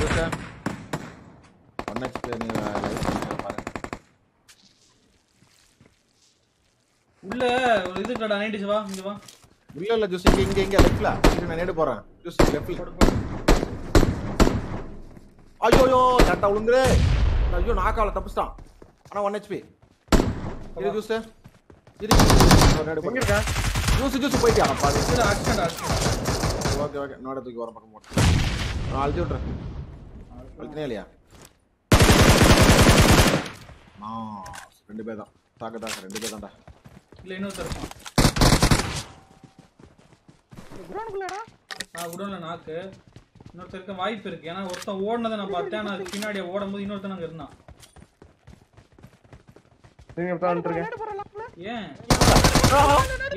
Juice one HP நீ உள்ள ஒரு இது இருக்கடா நைன்டிஸ் வா இங்க வா. இல்ல இல்ல ஜூஸ் இங்க இங்க இங்க லெஃப்ட்ல நான் நேடு போறேன். ஜூஸ் லெஃப்ட்ல போடு போடு. ஐயோ ஐயோ கரெக்டா விழுந்துரு ஐயோ நாக்கால தப்பிச்சிட்டான். ஆனா ஒன் ஹெச்பி இரு ஜூஸ்? நேடு எங்க போடு இருக்கா? ஜூஸ் ஜூஸ் போயிட்டியா? பாரு. Okay okay. நோட தூக்கி வர பக்கம் போட்டு நான் அழுத்தி விட்றேன் அழுத்தினே இல்லையா? ஆ ரெண்டு பேர் தான். தாக்க தாக்க ரெண்டு பேர் தான்டா. இல்ல இன்னொருத்தர் இருப்பான் குடோனுக்குள்ளடா? நான் குடோன்ல நாக்கு. இன்னொருத்தர் இருக்க வாய்ப்பு இருக்கு. ஏன்னா ஒருத்தன் ஓடுனதை நான் பார்த்தேன். ஆனா அதுக்கு பின்னாடி ஓடும்போது இன்னொருத்தன் அங்க இருந்தான். நீங்க தான் ஏன்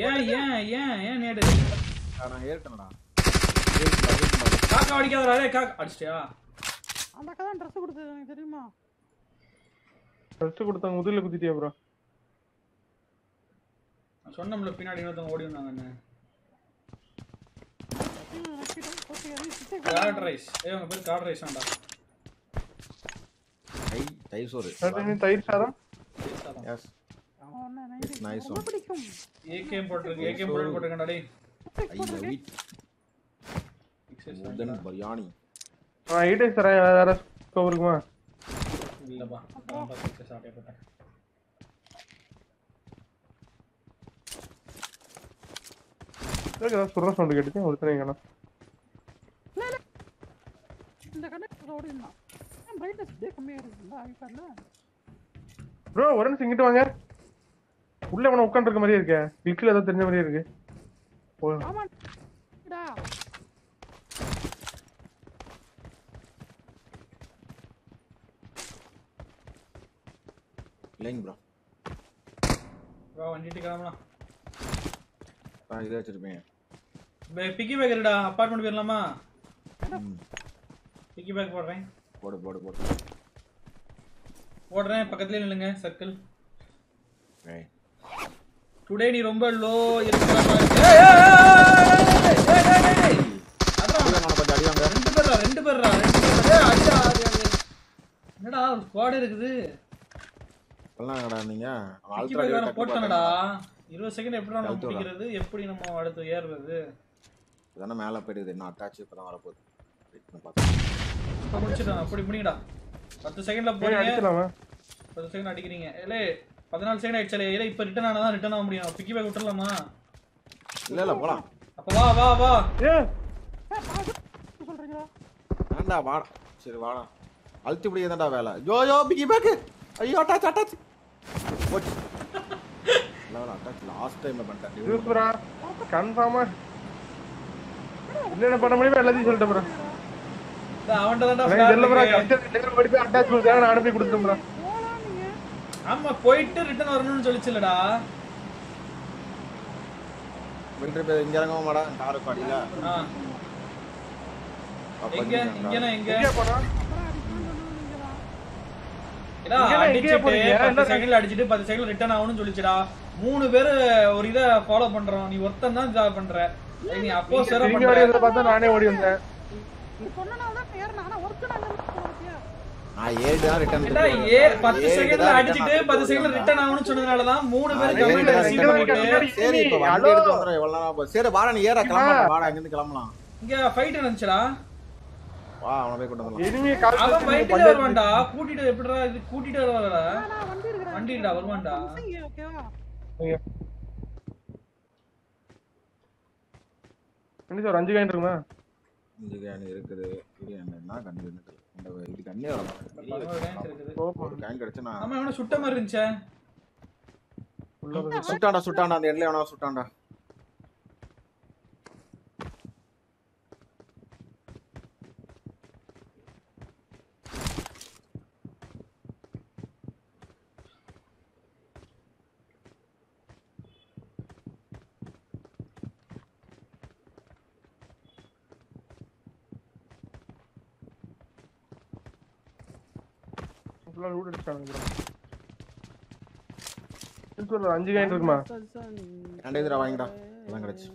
ஏன்? ஏன் ஏன் ஏன் நேடு நான் ஏறிட்டேன்டா. காக்கா அடிக்காதடா டேய் காக்கா. அடிச்சிட்டியா? அந்த அக்கா தான் ட்ரெஸ் கொடுத்தது எனக்கு தெரியுமா? ஃபர்ஸ்ட் கொடுத்தாங்க முதுகுல குத்திட்டியா ப்ரோ சொன்னோம்ல பின்னாடி இன்னொருத்தவங்க ஓடி வந்தாங்கன்னு. கார்ட் ரைஸ் ஏய் உங்க பேர் கார்ட் ரைஸ் ஆண்டா தை தை சோறு. தயிர் சாதம்? எஸ் ஒண்ணு nice. nice ரொம்ப one. பிடிக்கும். ஏகேஎம் போட்டிருக்கு போட்டு போட்டிருக்கேன்டா டேய். ஐ இட் முதன் பிரியாணி ஆ ஈட்டே சார் வேற ஸ்கோப் இருக்குமா? இல்லப்பா நான் பார்த்து சாப்பிட்டே போட்டேன் எனக்கு ஏதாவது சுடுற சவுண்ட் கேட்டுச்சு ஒருத்தனை காணோம் இந்த பிரைட்னஸ் அப்படியே இருக்குல்ல ப்ரோ ஒரு நிமிஷம் இங்கிட்டு வாங்க. உள்ள அவன உட்காந்து இருக்க மாதிரியே இருக்கே. கிளிக்கில் ஏதோ தெரிஞ்ச மாதிரியே இருக்கு. ஆமா டா இல்லைங்க ப்ரோ வா வண்டிட்டு கிளம்பலாம் நான் இதை வச்சிருப்பேன். பிக்கி பேக் இருடா அப்பார்ட்மெண்ட் போயிடலாமா பிக்கி பேக் போடுறேன். போடு போடு போடு. போடுறேன். பக்கத்துலயே நில்லுங்க சர்க்கிள் டுடே நீ ரொம்ப லோ வாங்க ரெண்டு பேர்ரா ரெண்டு பேர்ரா ரெண்டு பேர் அடி, அடி. என்னடா ஒரு ஸ்குவாட் இருக்குது. பண்ணலாங்கடா நீங்க? பிக்கி டக்கு போட்டானடா. பார்த்தாங்க. இருபது செகண்ட் எப்படி நம்ம எப்படி நம்ம அடுத்து ஏறுறது? இதானே மேலே போயிடுது? இன்னும் அட்டாச் இப்போ தான் வரப்போகுது. வெயிட் பண்ணி பார்த்தேன் இப்ப முடிச்சிட்டேன் அப்படி முடிங்கடா பத்து செகண்ட்ல போய் போறீங்க. அடிச்சலாமா பத்து செகண்ட் அடிக்கிறீங்க. ஏலே பதினாலு செகண்ட் ஆயிடுச்சலே. ஏலே இப்ப ரிட்டர்ன் ஆனா தான் ரிட்டர்ன் ஆக முடியும். பிக்கி பேக் விட்டுறலாமா? இல்லை இல்லை போகலாம் அப்ப வா வா வா. ஏ! சொல்றீங்களா வேண்டா வாடா. சரி வாடா. அழுத்தி இப்படி தான்டா வேலை. யோ யோ பிகி பேக்கு ஐயோ அட்டாச் அட்டாச் போச்சு இல்லை அட்டாச் லாஸ்ட் டைமில் பண்ணிட்டேன் சூப்பரா கன்ஃபார்மா என்னென்ன பண்ண முடியுமோ எல்லாத்தையும் சொல்லிட்டேன் ப்ரோ. அனுப்பி ஆமா போயிட்டு ரிட்டர்ன் வரணும்னு சொல்லிச்சுலடா மிலிட்ரி பேர் இங்கே இறங்கவும் மாடா பாடியில் ஆ. எங்க? எங்க? எங்கே போனா அப்புறம் அடிக்கணும்னு சொன்னது நீங்க தான் ஏடா, இங்கனா எங்கேயே அடிச்சிட்டு போறீங்க? பத்து என்ன செகண்ட்ல அடிச்சிட்டு பத்து செகண்ட்ல ரிட்டர்ன் ஆகணும்னு சொல்லிச்சுடா. மூணு பேரு ஒரு இத ஃபாலோ பண்றோம். நீ ஒருத்தன் தான் ஜா பண்ற. நீ பார்த்தா நானே ஓடி வந்தேன். பத்து செகண்ட்ல அடிச்சிட்டு பத்து செகண்ட்ல ரிட்டர்ன் ஆகணும்னு சொன்னதுனால தான் மூணு பேர் இங்க சரி இப்போ வண்டி. எடுத்து? சரி வாடா நீ ஏற கிளம்பலாம் வாடா இங்கேருந்து கிளம்பலாம். இங்க ஃபைட் இருந்துச்சுடா வா அவனை போய் கொண்டு கால் அவன் ஃபைட்டுல வருவான்டா. கூட்டிட்டு எப்படிடா இது? கூட்டிட்டு இருக்கிறேன் வண்டிடா வருவான்டா. ஓகேவா என்ன சார் அஞ்சு காயின் இருக்குமா? இங்கே கேன் இருக்குது. இது என்ன என்ன கண்ணு இருக்குது இந்த இது கண்ணே வர பதினோரு டைம்ஸ் இருக்குது. ஒரு கேன் ஆமா இவனை சுட்ட மாதிரி இருந்துச்சே. சுட்டான்டா சுட்டான்டா. அந்த எண்ணில் எவனா சுட்டான்டா. ஃபுல்லா லூட் அடிச்சானுங்க ப்ரோ அஞ்சு காயின் இருக்குமா? ஏன்டா இதுடா வாங்கிடா. எல்லாம் கிடைச்சு.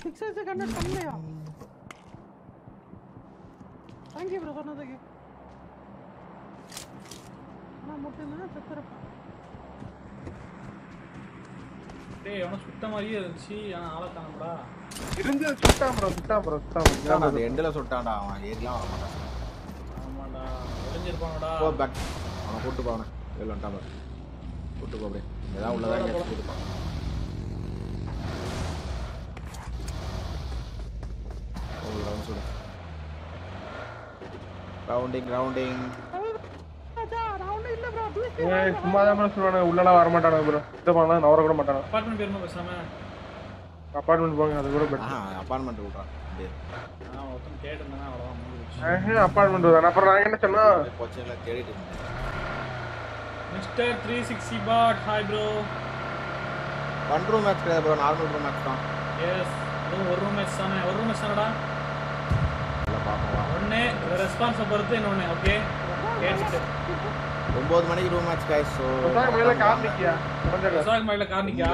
சிக்ஸ் கண்டக்ட் பண்ணலையா தேங்க்யூ ப்ரோ சொன்னதுக்கு நான் மட்டும்தான் செத்துருப்பேன் டேய் அவன சுத்த மாதிரியே இருந்துச்சு. ஆனா ஆளை காணப்படா இருந்து சுட்டான் ப்ரோ சுட்டான் ப்ரோ சுட்டான் அந்த எண்டில் சுட்டான்டா அவன் ஏறிலாம் வர மாட்டான். ஆமாடா ஒளிஞ்சிருப்பானடா. போ பேக் அவனை கூட்டு போ வெளில வந்துட்டான் பாரு. கூட்டு போ அப்படியே. உள்ளதா எங்கேயாச்சும் கூட்டு போ. ரவுண்டிங் ரவுண்டிங் ஏய், சும்மா தான் ப்ரோ சொல்லுவானுங்க. உள்ளலாம் வர மாட்டானுங்க ப்ரோ சுத்த பண்ணலாம் நவர கூட மாட்டானுங்க. அப்பார்ட்மெண்ட் பேருமா பேசாம? அப்பார்ட்மெண்ட் போங்க அது கூட பெட்டர் அப்பார்ட்மெண்ட் விட்றான் நான் ஒருத்தன் கேட்டிருந்தேன்னா அவ்வளோதான் அப்பார்ட்மெண்ட் அப்புறம் நான் என்ன சொன்னா? கோச்சிங்கில் தேடிட்டு மிஸ்டர் த்ரீ சிக்ஸ்டி பாட் hi bro one room match கிடையாது ப்ரோ நார்மல் ரூம் மேட்ச் தான். எஸ் அதுவும் ஒரு ரூம் மேட்ச் தானே. ஒரு ரூம் மேட்ச் தானடா? இல்லை பார்ப்போம் ஒன்று ரெஸ்பான்ஸை பொறுத்து இன்னொன்று ஓகே கேட்டுட்டு. ஒம்பது மணிக்கு ரூம் மேட்ச் காய்ஸ் ஸோ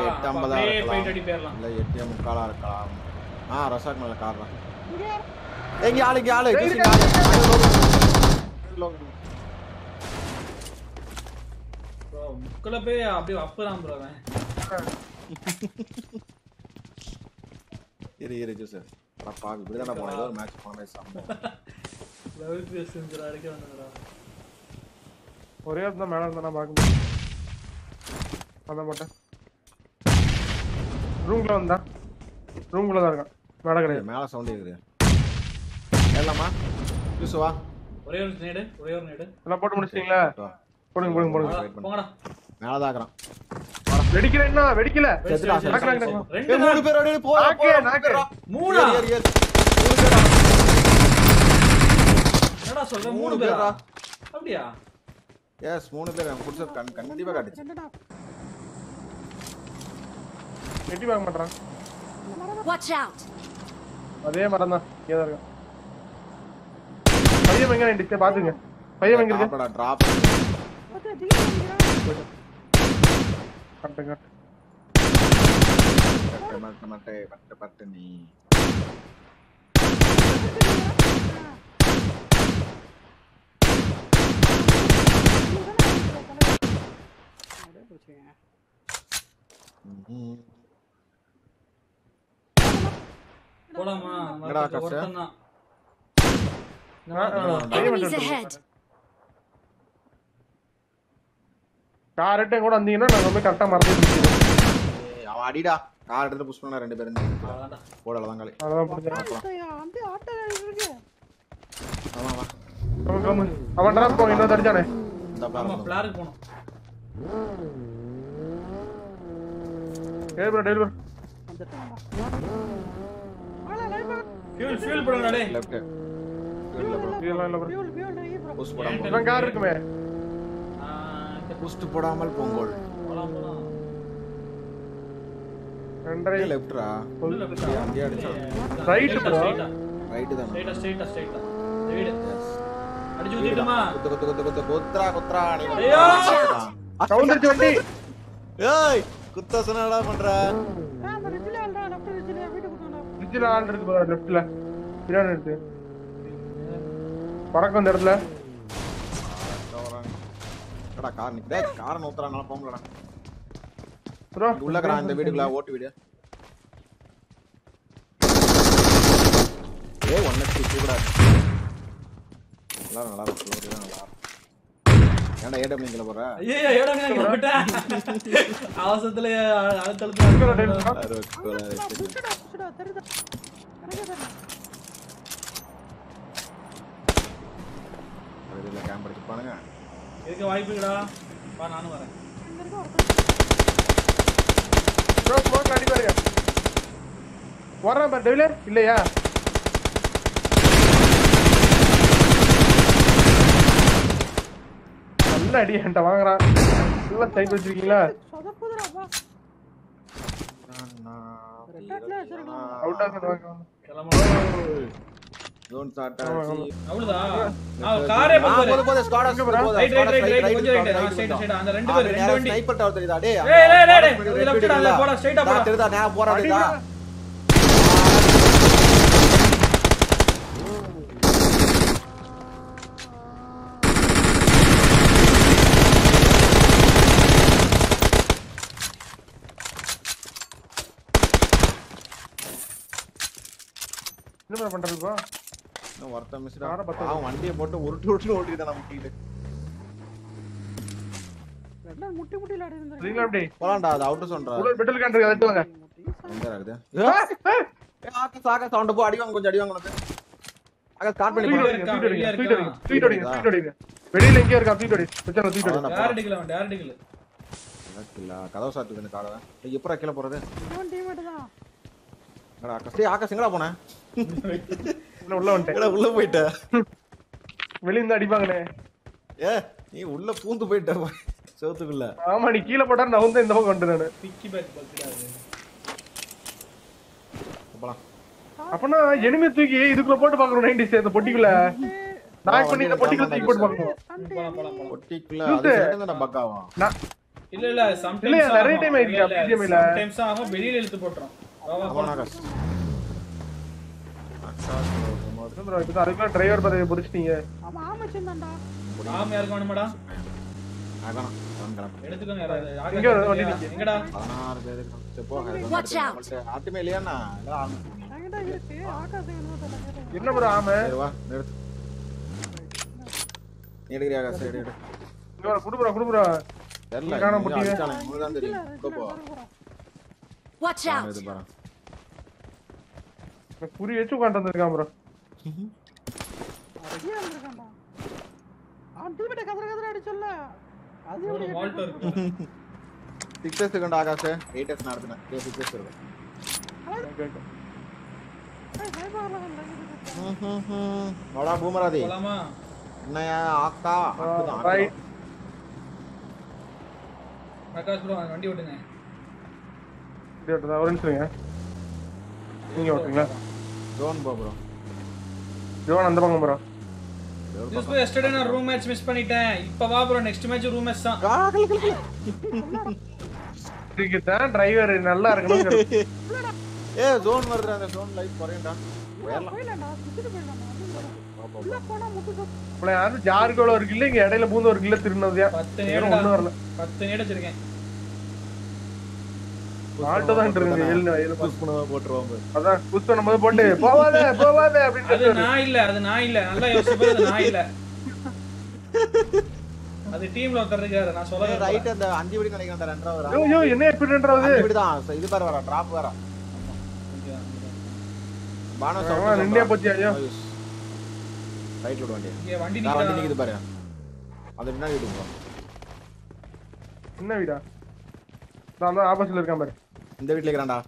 எட்டு ஐம்பதா இருக்கலாம். இல்லை எட்டு முக்காலாக இருக்கலாம். ஆ ரசாக் மேலே கார் தான். எங்க ஆளு இங்க ஆளு. முக்கில் போய் அப்படியே அப்பு தான் ப்ரோ இரு இரு ஜூஸ் அப்பா இப்படி தானே போனேன். ஏதோ ஒரு மேட்ச் போன மாதிரி சம்பவம் லெவல்த்து செஞ்சுரா வரைக்கும் வந்துடுறா ஒரே இடத்துல மேல இருந்தா நான் பார்க்க முடியும். அதான் மாட்டேன் ரூம்குள்ள வந்தா. ரூம்குள்ள தான் இருக்கான். மேல கிடையாது. மேல சவுண்ட் இருக்குது ஏலாமா ஜூஸ் வா. ஒரே ஒரு நேடு ஒரே ஒரு நேடு. எல்லாம் போட்டு முடிச்சிட்டீங்களா. போடுங்க போடுங்க போடுங்க. போங்கடா. மேல தான் இருக்கிறான். வெடிக்கல என்ன? வெடிக்கல. ரெண்டு மூணு பேர் அப்படியே போ நாக்கு, நாக்கு. மூணா. ஏறு ஏறு. மூணு பேரா என்னடா சொல்ற? மூணு பேரா? அப்படியா? எஸ் மூணு பேர் எனக்கு பிடிச்ச கண் கண்டிப்பா காட்டுச்சு வெட்டி பார்க்க மாட்டான் Watch out! அதே மரம் தான் இங்கே தான் இருக்கான் பையன் எங்க நின்றுச்சு பாத்துங்க. பையன் எங்க இருக்கு? டிராப் கட்டு கட்டு. மட்டை மட்டை மட்டை பட்டு பட்டு நீ பிடிச்சிங்க ம்ஹும். போலாமா? ஒருத்தன் தான்! கார் கூட வந்தீங்கன்னா நாங்க போய் கரெக்டா மறந்து அவன் அடிடா. கார் எடுத்து புஷ் பண்ணா ரெண்டு பேரும். போடல தான் காலி. அதான் புரிஞ்சா அந்த ஆட்டோ இருக்கு. ஆமா வா. கம்மு கம்மு அவன் ட்ராப் போங்க இன்னொரு அடிச்சானே இந்த பிளாருக்கு டேய் ப்ரோ டேய் ப்ரோ ஃபியூல் ஃபியூல் போடுங்கடா டேய் லெஃப்ட் இல்ல இல்ல ப்ரோ பியூல் பியூல் ஈ ப்ரோ புஷ் போடாம இவன் கார் இருக்குமே. புஷ்ட் போடாமல் பொங்கல். போலாம் போலாம். ரெண்டரை லெஃப்ட்ரா அங்கேயே அடிச்சான் Right bro. ரைட்டு தான்? ஸ்ட்ரைட்டா ஸ்ட்ரைட்டா ஸ்ட்ரைட்டா வீடு. அடிச்சு ஊத்திட்டுமா குத்து குத்து குத்து குத்து குத்ரா குத்ரா நீ ஐயோ! கவுந்தரிச்சு வண்டி. ஏய் குத்த சொன்னடா பண்ற. அந்த ரிட்ஜில ஆள்டா லெஃப்ட் ரிட்ஜில வீட்டுக்கு போனா ஃப்ரிட்ஜில் ஆள் இருக்கு. பாரு லெஃப்ட்ல பிரியாணி எடுத்து பறக்கும் இந்த இடத்துல கடா கார் நிக்குதே? காரை நோத்துறானால போக முடியலடா. ப்ரோ உள்ள இருக்கிறான் இந்த வீடுக்குள்ள ஓட்டு வீடு. ஏய் ஒன் ஹெச்பி கூட நல்லா நல்லா நல்லா இருக்கு ஏன்டா ஏடபிள்யூல போற ஐயோ ஏடாங்க நான் கிளம்பிட்டேன் அவசரத்துல அடுத்தடுத்து இதுல கேம்ப் அடிச்சுப்பானுங்க இருக்க வாய்ப்பு இருக்குடா வா நானும் வரேன். ப்ரோ ஸ்மோக் அடி பாருங்க வர்றான் இல்லையா? நல்ல அடி என்கிட்ட வாங்குறான். நல்லா சைட் வச்சிருக்கீங்களா? அவுட் ஆஃப் வாங்க காரே போது, போது, போது, ரைட் ரைட் ரைட் ரைட் கொஞ்சம் ரைட் அந்த ரெண்டு பேர் ரெண்டு வண்டி தெரியுதா? டேய், ஏய், டேய், டேய், டேய், டா. போடா, போடா. தெரியுதா? நேரா போறா, தெரியுதா? என்ன பண்றது இப்போ? இன்னும். யாரை பத்த அவன் வண்டியை போட்டு உருட்டு உருட்டு ஓட்டிட்டு நம்ம கீழே. எல்லாம் முட்டி முட்டி விளையாடி சரிங்களா அப்படி போலாம்டா அது அவுட்டு சொல்றா உள்ள பெட்ரோல் கேன் இருக்கு அதை எடுத்து வாங்க. எங்க இருக்குது ஏய், ஆகாஷ் ஆகாஷ் சவுண்ட் போ அடி வாங்க கொஞ்சம் அடி வாங்க உனக்கு. ஆகாஷ் ஸ்டார்ட் பண்ணி தூக்கிட்டு போடு. வரீங்க, வெளியே தூக்கிட்டு வரீங்க, இருக்கான். தூக்கிட்டு வரீங்க, தூக்கிட்டு வரீங்க, தூக்கிட்டு வரீங்க. வெளியில எங்கேயோ இருக்கா தூக்கிட்டு வரீங்க. பிரச்சனை வரீங்க. அதான் டேர் அடிக்கல அவன் டேர் அடிக்கல. இல்ல கதவு சாத்துக்கு இந்த காலை எப்படா கீழே போறது? இவன் டீமேட் தான். எங்கடா ஆகாஷ் டேய் ஆகாஷ் எங்கடா போனேன் உள்ள உள்ள வந்துட்டேன். எங்கடா உள்ள போயிட்ட? வெளிய இருந்து அடிப்பாங்கண்ணே ஏ நீ உள்ள பூந்து போயிட்ட செவத்துக்குள்ள ஆமா நீ கீழே போட்டா நான் வந்து இந்த பக்கம் வந்துட்டேன் நானு. பிக்கி பேக் பத்துடாது. போலாம். அப்பனா எனிமே தூக்கி இதுக்குள்ள போட்டு பாக்கணும் நைன்டிஸ் அந்த பொட்டிக்குள்ள. நான் பண்ணி இந்த பொட்டிக்குள்ள தூக்கி போட்டு பொட்டிக்குள்ள அது பக் இல்ல இல்ல சம்டைம்ஸ் இல்லையா, நிறைய time ஆயிடுச்சா, BGM ல? சம்டைம்ஸ் ஆகும் வெளியில இழுத்து போட்டுரும். ஆமா என்ன இப்பதான் அதுக்குள்ள டிரைவர் பதவி புடிச்சிட்டீங்க அவன் ஆமச்சன் தான்டா. ஆம் யாருக்கு வேணுமாடா எடுத்துக்கோங்க யாராவது எங்க வண்டி? எங்கடா? பேர் போ. ஆட்டுமே இல்லையாண்ணா எல்லாம் இருக்கு. என்ன ப்ரோ ஆம? சரி வா நிறுத்து. நீ எடுக்கிறியா ஆகாஷ் எடு எடு. இங்க குடு ப்ரோ குடு ப்ரோ தெரியல காணாம நீ போட்டீங்க. அடிச்சானே, உங்களுக்கு தான் தெரியும் போ! இது பாரு. புரி வச்சு உட்காந்து வந்திருக்கான் ப்ரோ. ரெடியா இருந்திருக்கான்டா அவன் டீமேட்ட கதற கதற அடிச்சல்ல. அது ஒரு வால்ட் இருக்கு. சிக்ஸஸ் இருக்கா ஆகாஷ். எயிட்டஸ் நடத்தினேன். ஏ சிக்ஸஸ் இருக்கும் ஏய் சைபர்ல வந்து வாடா பூமராதி. போலாமா? என்னையா right. அக்குதான். பிரகாஷ் ப்ரோ வண்டி ஓட்டுங்க. ஒரு நிமிஷம் நீங்க ஓட்டுங்களா ஜோன் போ ப்ரோ ஜோன் அந்த பக்கம் ப்ரோ யூஸ் ப்ரோ எஸ்டர்டே நான் ரூம் மேட்ச் மிஸ் பண்ணிட்டேன். இப்போ வா bro next match room match தான். இதுக்கு தான் டிரைவர் நல்லா இருக்கணும் ஏ ஜோன் வருதுடா அந்த ஜோன் லைஃப் குறையண்டா போயிடலாம். போயிடலாம்டா சுத்திட்டு போயிடலாம்டா. உள்ள போனா முட்டு சொத்து உங்களை யாரு ஜாருக்குள்ள ஒரு கில்ல இங்க இடையில பூந்து ஒரு கில்ல திருநதியா பத்து நேரம் வரல. பத்து நேரம் வச்சிருக்கேன். ஆல்ட்டோ தான் இருக்கு எழுந்து எழுந்து புஷ் பண்ணுவா. அதான் புஷ் பண்ணும்போது போட்டு போவாத போவாத அது அப்படின்னு நான் இல்ல அது நான் இல்ல. நல்லா யோசிச்சு அது நான் இல்ல. அது டீம்ல ஒருத்தர் இருக்காரு நான் சொல்ல ரைட் அந்த அஞ்சு வீடு நினைக்கிறேன் ஐயோ, ஐயோ என்ன அஞ்சு வீடு தான் இது பாரு வர டிராப் பானஸ் ஆமா, நின்னே போச்சு, ஐயோ. ரைட் விடு வண்டி வண்டி நிக்குதா பாரு. அந்த பின்னாடி வீடு போ என்ன வீடா? நான் தான் ஆப்போசிட்ல இருக்கான் பாரு. இந்த வீட்ல இருக்கிறான்டா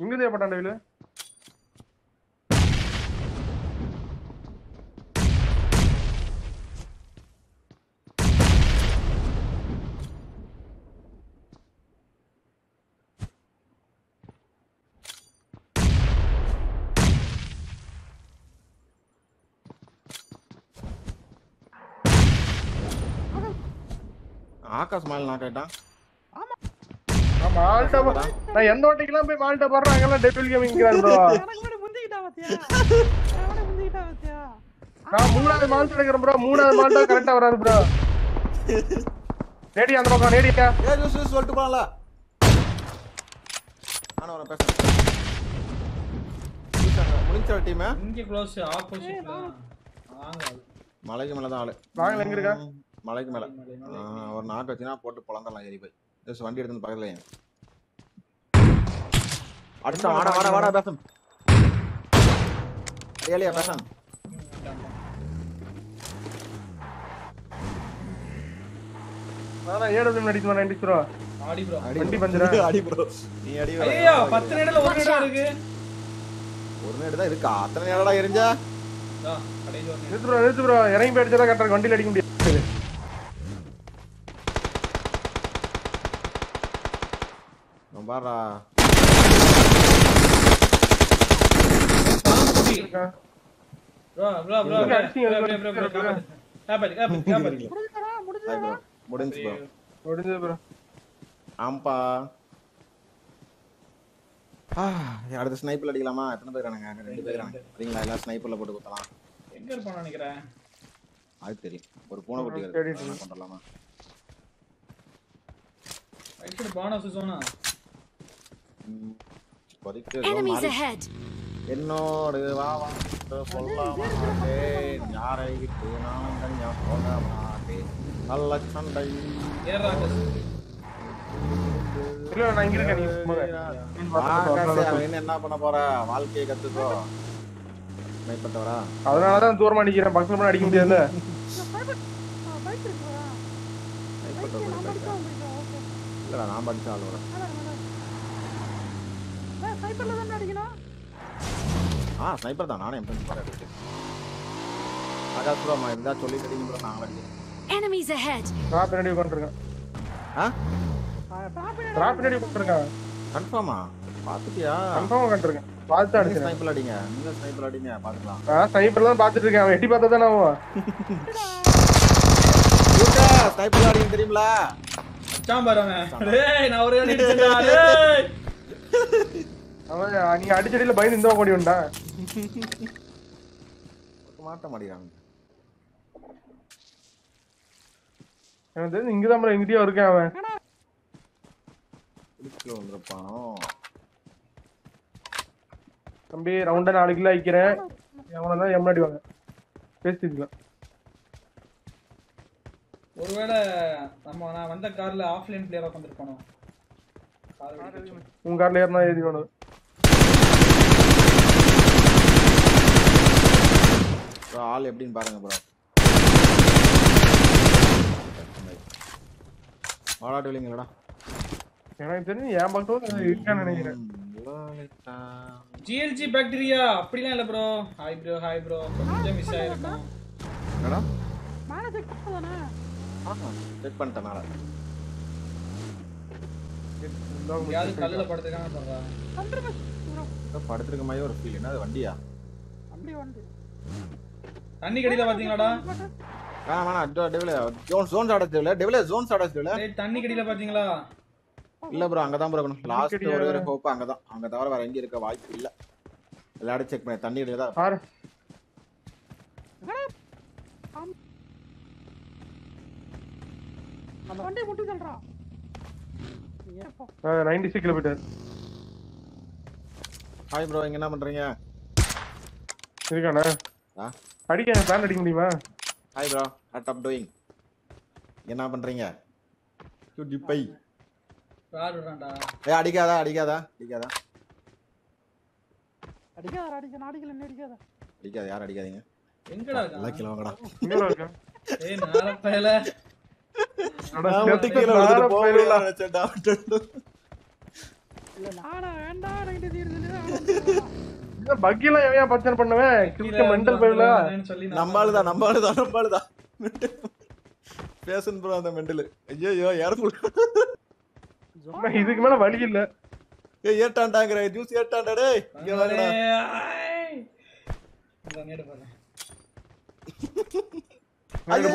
இங்க தேவைப்பட்டான் வீடு? ஆகாஷ் மேல நான் கேட்டான் ஆமா. ஆல்ட்டா போ- நான் எந்த வாட்டிக்கெல்லாம் போய் மால்ட்டா போடுறேன் அங்கெல்லாம் டெபிள் கேமிங்கிறான் ப்ரோ நான் மூணாவது மால்ட் எடுக்கிறேன் ப்ரோ மூணாவது மால்ட்டா கரெக்டா வராது ப்ரோ நேடி அந்த பக்கம் நேடியா ஏ ஜூஸ் ஜூஸ் சொல்லிட்டு போலாம்ல. நானும் வரேன் பேசுறேன். முடிஞ்ச டீம் இங்க க்ளோஸ் ஆப்போசிட்ல வாங்க. மலைக்கு மேல தான் ஆளு. வாங்கல எங்க இருக்கா? மலைக்கு மேல. ஒரு நாக்கு வச்சுனா போட்டு பொழந்தலாம் ஏறி போய். ஜஸ்ட் வண்டி எடுத்து வந்து பக்கத்துல ஏன் அடுத்த வாடா வாடா வாடா பேசம் ஏலியா பேசம் அடிச்சு ப்ரோ ப்ரோ வண்டி பஞ்சரா? அடி ப்ரோ நீ அடி. ஐயோ ஒரு நேரம் இருக்கு. ஒரு நேரம் தான் இருக்கா? அத்தனை நேரடா எரிஞ்சா. நிறுத்து ப்ரோ நிறுத்து ப்ரோ இறங்கி போயிடுச்சா கரெக்டா வண்டியில அடிக்க முடியாது பாரா ப்ரோ ப்ரோ ப்ரோ இங்க அடிச்சீங்க, ப்ரோ ப்ரோ ப்ரோ காப்பாத்து காப்பாத்து காப்பாத்து முடிஞ்சுடா ஹாய் முடிஞ்சுடா ப்ரோ முடிஞ்சு ப்ரோ ஆம்பா அடுத்த அடிக்கலாமா எத்தனை பேர் ரெண்டு பேர் சரிங்களா எல்லாம் ஸ்னைப்பர்ல போட்டு குத்தலாம் எங்க நினைக்கிறேன் அது தெரியும் ஒரு பூனை குட்டி ரைட் சைடு சோனா Enemies ahead! என்னோடு வா வா என்று சொல்ல மாட்டேன் யாரை விட்டு நான் தனியா போக மாட்டேன். நல்ல சண்டை. நான் என்ன என்ன பண்ண போற? வாழ்க்கையை கத்துக்கோ. அதனாலதான் தூரமா அடிக்கிறேன் பக்கத்துல அடிக்க முடியாதுல்ல? பைக் இருக்குடா மேற்பட்டவர் நம்ம அடிச்சா உங்களுக்கு ஓகே இல்லடா நான் படிச்ச சைபர்ல தானே அடிக்கணும். ஆ ஸ்னைப்பர் தான். நானே என் ஃப்ரெண்ட்ஸ் பாரு ஆகாஷ் ப்ரோ அம்மா இருந்தா சொல்லி தெரியும் ப்ரோ நாங்களே அடிக்கிறேன் Enemies ahead! நான் பின்னாடி உட்காந்துருக்கேன் ஆ? நான் பின்னாடி உட்காந்துருக்கேன் கன்ஃபார்மா பாத்துட்டியா கன்ஃபார்ம் உட்காந்துருக்கேன் பார்த்து நீங்க அடிச்சேன் ஸ்னைப்பர் அடிங்க. நீங்க ஸ்னைப்பர் அடிங்க பாத்துக்கலாம் நான் ஸ்னைப்பர் தான் பாத்துட்டு இருக்கேன். அவன் எட்டி பார்த்தா தானே ஆகும் ஸ்னைப்பர் அடிங்க தெரியுங்களா சாம்பார் அவன். டேய் நான் ஒரு அடி டேய். அவன் நீ அடிச்சடியில பயந்து இந்த ஓடி வந்தான் மாட்ட மாட்டேங்கிறாங்க எனக்கு தெரிஞ்சு இங்கதான் இங்கேயே இருக்கேன் அவன். வந்திருப்பானோ? தம்பி ரவுண்டா நாலு கிலோ வைக்கிறேன் எவனை தான் எம்னாடி வாங்க பேசிக்கலாம். ஒருவேளை நம்ம நான் வந்த கார்ல ஆஃப்லைன் பிளேயரா உட்காந்துருப்பானோ உங்க கார்ல ஏறினா ஏறி வேணும் ஆள் எப்படின்னு பாருங்க ப்ரோ. வாடாட்டு இல்லைங்களா எனக்கு தெரிஞ்சு என் இருக்கான்னு நினைக்கிறேன். ஜிஎல்ஜி பாக்டீரியா அப்படிலாம் இல்ல bro. Hi bro hi bro கொஞ்சம் மிஸ் ஆயிருக்கும். என்னடா? மேலே செக் பண்ணதானே செக் பண்ணிட்டேன் மேல யாரு கல்லுல படுத்துக்காம சொல்றா ஹண்ட்ரட் ஏதோ படுத்திருக்க மாதிரி ஒரு ஃபீல் என்ன அது வண்டியா தண்ணி கடியில பாத்தீங்களாடா? வேணாம் வேணாம். டெவில ஜோன் ஜோன்ஸ் ஆட தேவையில்ல டெவில ஜோன்ஸ் ஆட தேவையில்ல தண்ணி கடியில பாத்தீங்களா? இல்ல ப்ரோ அங்கதான் ப்ரோ இருக்கணும். லாஸ்ட் ஒரு ஒரு ஹோப் அங்கதான். அங்க தவிர வேற எங்கேயும் இருக்க வாய்ப்பு இல்ல. எல்லாரும் செக் பண்ணி. தண்ணி அடியில தான் பாரு. முட்டி ஏப்போ ninety six kilometre hi bro இங்க என்ன பண்றீங்க? இருக்கானே? ஆ? அடிக்க பிளான் அடிக்க முடியுமா? Hi bro what up doing என்ன பண்றீங்க? குட்டி பை யார் ஏய் அடிக்காதா அடிக்காதா? அடிக்காதா? அடிக்காத அடிக்க நாடிக்கல என்ன அடிக்காத அடிக்காத யாரும் அடிக்காதீங்க. எங்கடா நல்லா இருக்கான் கிலோங்கடா இங்க இருக்கேன். ஏய் நார பயல இல்ல நானா வேண்டாம் எனக்கு தீர்ந்து பக்கி எல்லாம் எவன் பச்சனை பண்ணுவேன் கிரிக்க மெண்டல் சொல்லி நம்பாளுதான் நம்பாளுதான் நம்பாளுதான் பேசன் ப்ரோ அந்த மெண்டல் ஐயோ ஏர்ஃபுல் இதுக்கு மேல வழி இல்ல ஏய் ஏட்டாண்டாங்கற ஜூஸ் ஏட்டாண்டா டேய் இங்க ரிப்போர்ட் நேடு,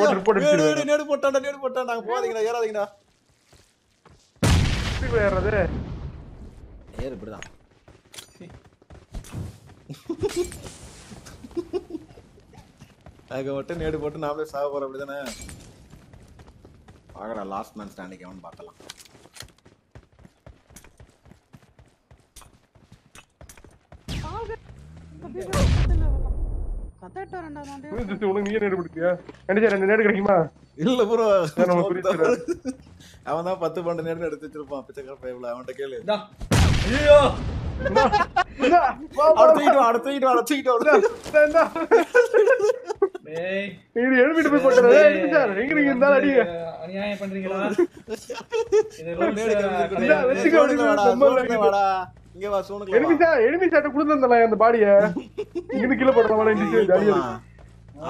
போட்டான்டா நேடு போட்டான்டா. போகாதீங்கடா ஏறாதீங்கடா. எப்படி ஏறது ஏறு இப்படிதான். அங்க மட்டும் நேடு போட்டு நாமளே சாக போறோம் அப்படிதானே? பாக்குறா லாஸ்ட் மேன் ஸ்டாண்டிங் பார்த்தலாம் கத்தட்ட ரெண்டாவது வண்டி புரிஞ்சிச்சு, உனக்கு நீயே நேடு பிடிச்சியா கண்டிச்சா ரெண்டு நேடு கிடைக்குமா? இல்ல ப்ரோ நம்ம. அவன் தான் பத்து பன்னெண்டு நேரம் எடுத்து வச்சிருப்பான். பிச்சைக்கார அவன்கிட்ட கேளு. ஐயோ அநியாயம் பண்றீங்களா? இங்க வா சோனுக்குள்ள வா. எனிமிசா எனிமி சாட்டை கொடுத்துருந்தல அந்த பாடிய. இங்கிருந்து கீழே போடுறவங்கள heal ஜாலியா பண்ணலாம்.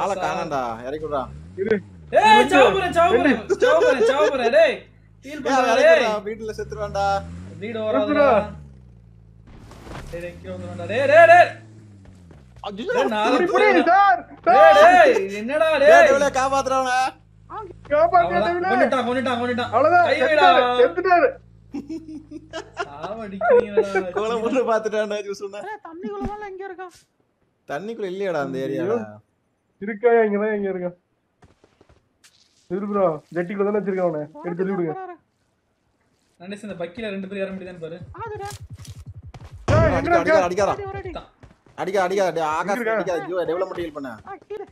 ஆளை காணாண்டா இறக்கி விடுறா. இரு. ஏய் சாவு போறேன் சாவு போறேன் சாவு போறேன் சாவு போறேன் டேய். ஹீல் அவன் டேய். வீட்டுல செத்துருவான்டா. லீடு வராதுடா டேய் கீழ வந்துடா டேய் டேய் டேய். சார் என்னடா டேய், காப்பாத்துறவன. காப்பாத்து, அவ்வளவுதான், டேவிலே. கொன்னுட்டான் கொன்னுட்டான். கொன்னுட்டான் அவ்வளவுதான் செத்துட்டாரு, செத்துட்டாரு. சாவடிக்கிறீங்கடா கோல பொண்ணு பாத்துட்டான் ஜூஸ் சொன்ன. ஏய், தண்ணிக்குள்ளதான்ல எங்க இருக்கான் தண்ணிக்குள்ள இல்லையாடா அந்த ஏரியால இருக்காயா? இங்கதான் இங்க இருக்கான் இரு ப்ரோ ஜெட்டிக்குள்ள தானே வச்சிருக்கேன் அவனை. எடுத்து சொல்லி விடுங்க போறாரு. நண்டேஸ் இந்த பக்கில ரெண்டு பேர் இறங்க முடியுதான்னு பாரு. ஆகுதுடா. ஏய், எங்கடா அடிக்காத இருக்க? அடிக்காத? அடி, ஒரு அடி. அடிக்காத அடிக்காத டேய், ஆகாஷ் இருக்கா? அடிக்காத ஐயோ டெவலப்மெண்ட் ஹீல் பண்ண. ஆ, கீழே.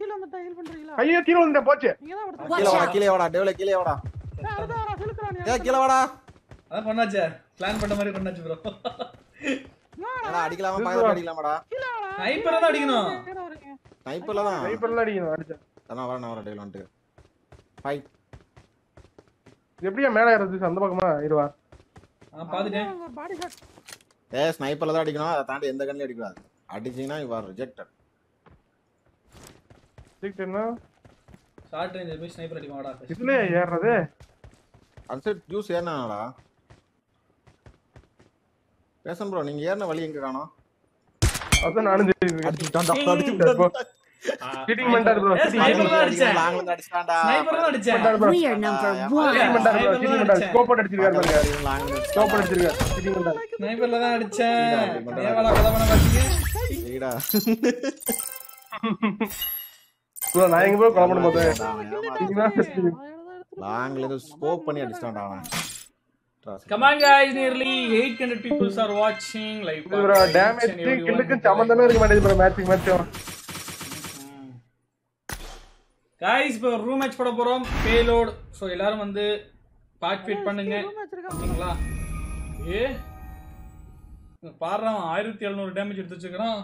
கீழே வந்துட்டா ஹீல் பண்றீங்களா? ஐயோ கீழே விழுந்துட்டேன், போச்சு. தான் கீழே வாடா out. கீழே வாடா வாடா. கீழே வாடா. அதான் பண்ணாச்சே. பிளான் பண்ண மாதிரி பண்ணாச்சு ப்ரோ அடிக்கலாமா? பக்கத்துல அடிக்கலாமாடா. Sniper தான் அடிக்கணும். ஸ்னைப்பர்ல தான். ஸ்னைப்பர்லாம் அடிக்கணும் அடிச்சேன் நான் வரேன் நான் வரேன் டெவல் வந்துட்டு. இது எப்படியா மேல ஏறது அந்த பக்கமா? இருவா நான் பாத்துட்டேன். ஏ ஸ்னைப்பர்ல தான் அடிக்கணும். அதை தாண்டி எந்த கண்ணிலும் அடிக்கூடாது அடிச்சீங்கன்னா யூ ஆர் ரிஜெக்டட் என்ன ஷார்ட் ரேஞ்ச் போய் ஸ்னைப்பர் அடிக்கும் வாடா இதுல ஏறுறது? அந்த ஜூஸ் ஏறினாடா பேசன் ப்ரோ நீங்க ஏறின வழி எங்க காணோம்? அதான் நானும் அடிச்சுட்டான்டா இப்போ அடிச்சுட்டான்டா cheating பண்ணிட்டாரு அடிச்சேன். லாங்ல இருந்து அடிச்சான்டா ஸ்னைப்பர் தான் அடிச்சேன். Number one. cheating பண்ணிட்டாரு bro, cheating பண்ணிட்டாரு. scope போட்டு அடிச்சிருக்காரு பாருங்க. லாங்ல scope போட்டு அடிச்சிருக்காரு. cheating பண்ணிட்டாரு. ஸ்னைப்பர்ல தான் அடிச்சேன். ஏவாடா கதை பண்ண பாத்தீங்க? சரிடா bro, நான் எங்க போய் கொலை பண்ண போதேன் நீங்க தான் அதை தான். எடுத்துட்டு லாங்ல இருந்து ஸ்கோப் பண்ணி அடிச்சிட்டான்டா அவன். Come on guys, nearly 800 people are watching bro, damage இருக்க மாட்டேங்குது bro, guys இப்போ ரூம் மேட்ச் போட போறோம். பேலோட் ஸோ எல்லாரும் வந்து பார்ட்டிசிபேட் பண்ணுங்க. ஓகேங்களா? ஏ? பாடுறான் ஆயிரத்தி எழுநூறு டேமேஜ் எடுத்து வச்சுக்கிறான்.